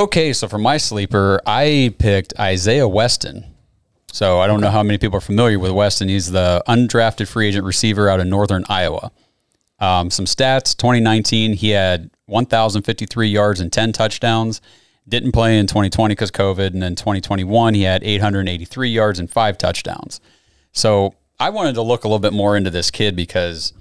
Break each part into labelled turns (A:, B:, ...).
A: Okay, so for my sleeper, I picked Isaiah Weston. So I don't know how many people are familiar with Weston. He's the undrafted free agent receiver out of Northern Iowa. Um, some stats 2019, he had 1,053 yards and 10 touchdowns. Didn't play in 2020 because COVID. And then 2021, he had 883 yards and five touchdowns. So I wanted to look a little bit more into this kid because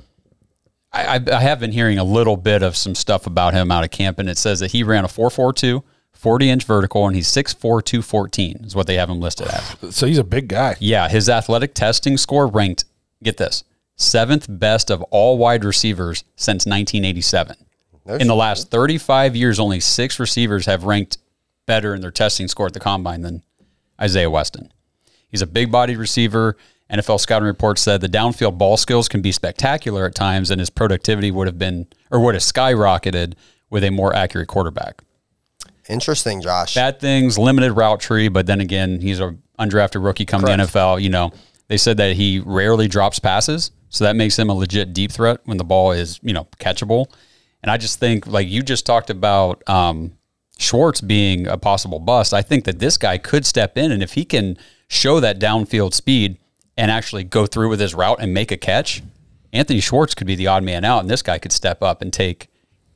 A: I, I, I have been hearing a little bit of some stuff about him out of camp, and it says that he ran a 4.42, 40 inch vertical, and he's 6'4, 214 is what they have him listed as.
B: So he's a big guy.
A: Yeah, his athletic testing score ranked, get this, seventh best of all wide receivers since 1987. in the last 35 years, only six receivers have ranked better in their testing score at the combine than Isaiah Weston. He's a big bodied receiver. NFL scouting reports said the downfield ball skills can be spectacular at times, and his productivity would have been or would have skyrocketed with a more accurate quarterback.
C: Interesting, Josh.
A: Bad things, limited route tree, but then again, he's a undrafted rookie come to
C: the
A: NFL. You know, they said that he rarely drops passes, so that makes him a legit deep threat when the ball is you know catchable. And I just think, like you just talked about um, Schwartz being a possible bust, I think that this guy could step in, and if he can show that downfield speed and actually go through with his route and make a catch, Anthony Schwartz could be the odd man out, and this guy could step up and take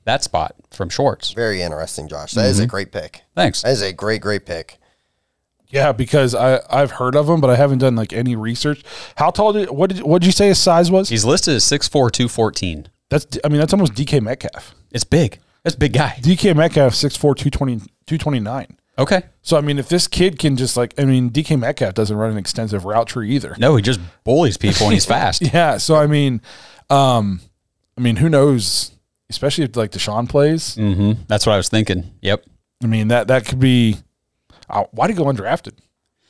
A: that spot from Schwartz.
C: Very interesting, Josh. That is a great pick.
A: Thanks.
C: That is a great, great pick.
B: Yeah, because I I've heard of him, but I haven't done like any research. How tall did what did what did you say his size was?
A: He's listed as 6'4", 214.
B: That's I mean that's almost DK Metcalf.
A: It's big. That's a big guy.
B: DK Metcalf 6'4", 220, 229.
A: Okay.
B: So I mean, if this kid can just like, I mean, DK Metcalf doesn't run an extensive route tree either.
A: No, he just bullies people and he's fast.
B: Yeah. So I mean, um, I mean, who knows? Especially if like Deshaun plays.
A: hmm That's what I was thinking. Yep.
B: I mean that that could be. Uh, why did he go undrafted?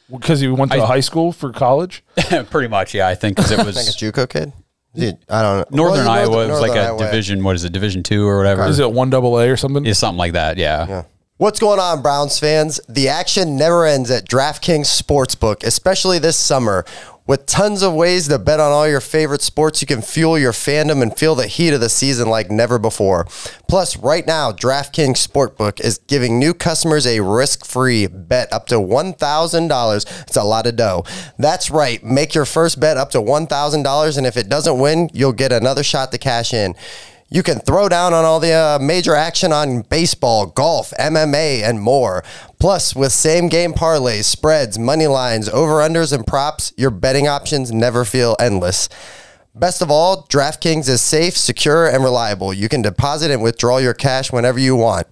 B: Because he went to
A: I-
B: high school for college.
A: Pretty much, yeah. I think because it
C: I think a JUCO kid. Dude, I don't know.
A: Northern
C: Well,
A: Iowa. It was like
C: Northern
A: a
C: Iowa.
A: division. What is it? Division two or whatever.
B: Is it one double A or something?
A: It's something like that. Yeah.
C: What's going on, Browns fans? The action never ends at DraftKings Sportsbook, especially this summer. With tons of ways to bet on all your favorite sports, you can fuel your fandom and feel the heat of the season like never before. Plus, right now, DraftKings Sportbook is giving new customers a risk free bet up to $1,000. It's a lot of dough. That's right. Make your first bet up to $1,000, and if it doesn't win, you'll get another shot to cash in. You can throw down on all the uh, major action on baseball, golf, MMA, and more. Plus, with same game parlays, spreads, money lines, over unders, and props, your betting options never feel endless. Best of all, DraftKings is safe, secure, and reliable. You can deposit and withdraw your cash whenever you want.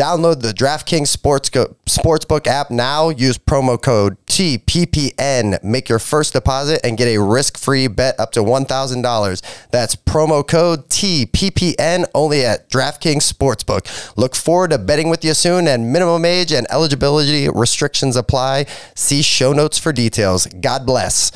C: Download the DraftKings Sports Sportsbook app now. Use promo code TPPN. Make your first deposit and get a risk-free bet up to $1,000. That's promo code TPPN only at DraftKings Sportsbook. Look forward to betting with you soon and minimum age and eligibility restrictions apply. See show notes for details. God bless.